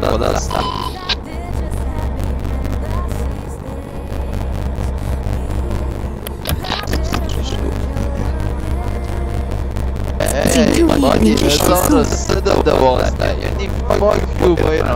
toda essa Sim, É, eu ia, pode ninguém só esqueceu. você da bosta. Eu nem pode que o banheiro